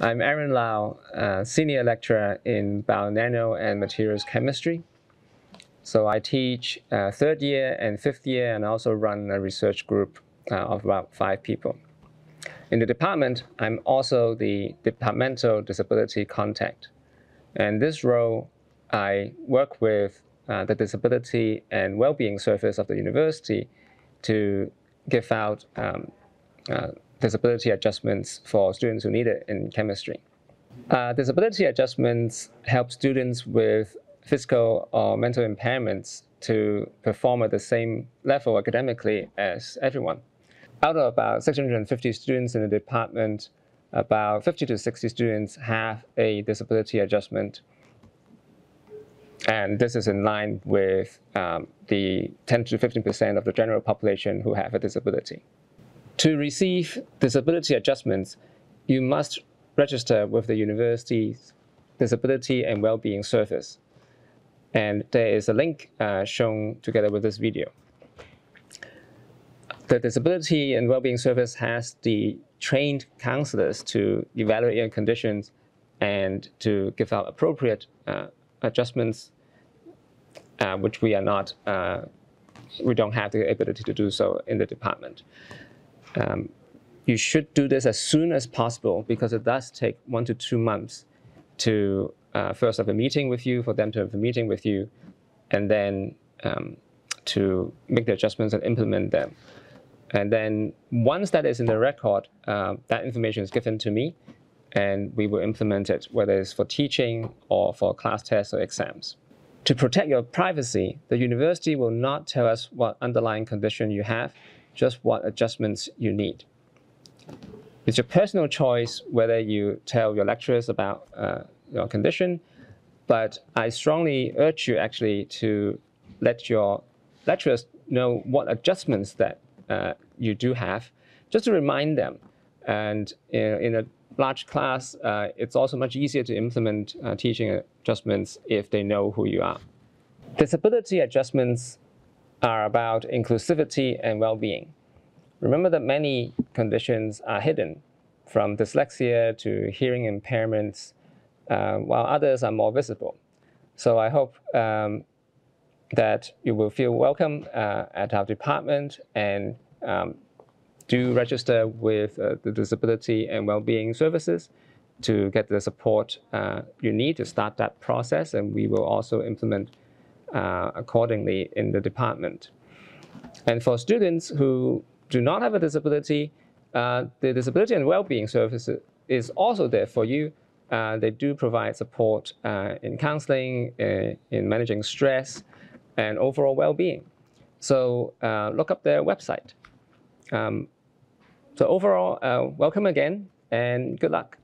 I'm Aaron Lau, uh, Senior Lecturer in Bio-Nano and Materials Chemistry. So I teach uh, third year and fifth year and also run a research group uh, of about five people. In the department, I'm also the departmental disability contact. And this role, I work with uh, the disability and well-being service of the university to give out um, uh, disability adjustments for students who need it in chemistry. Uh, disability adjustments help students with physical or mental impairments to perform at the same level academically as everyone. Out of about 650 students in the department, about 50 to 60 students have a disability adjustment. And this is in line with um, the 10 to 15% of the general population who have a disability. To receive disability adjustments, you must register with the university's Disability and Wellbeing Service. And there is a link uh, shown together with this video. The Disability and Wellbeing Service has the trained counselors to evaluate your conditions and to give out appropriate uh, adjustments, uh, which we are not, uh, we don't have the ability to do so in the department um, you should do this as soon as possible because it does take one to two months to uh, first have a meeting with you, for them to have a meeting with you, and then um, to make the adjustments and implement them. And then once that is in the record, uh, that information is given to me, and we will implement it, whether it's for teaching or for class tests or exams. To protect your privacy, the university will not tell us what underlying condition you have, just what adjustments you need. It's your personal choice whether you tell your lecturers about uh, your condition, but I strongly urge you actually to let your lecturers know what adjustments that uh, you do have, just to remind them. And in, in a large class, uh, it's also much easier to implement uh, teaching adjustments if they know who you are. Disability adjustments are about inclusivity and well-being. Remember that many conditions are hidden, from dyslexia to hearing impairments, uh, while others are more visible. So I hope um, that you will feel welcome uh, at our department and um, do register with uh, the Disability and Wellbeing Services to get the support uh, you need to start that process, and we will also implement uh, accordingly in the department. And for students who do not have a disability, uh, the Disability and Wellbeing Service is also there for you. Uh, they do provide support uh, in counseling, uh, in managing stress, and overall well-being. So look up their website. Um, so overall, welcome again, and good luck.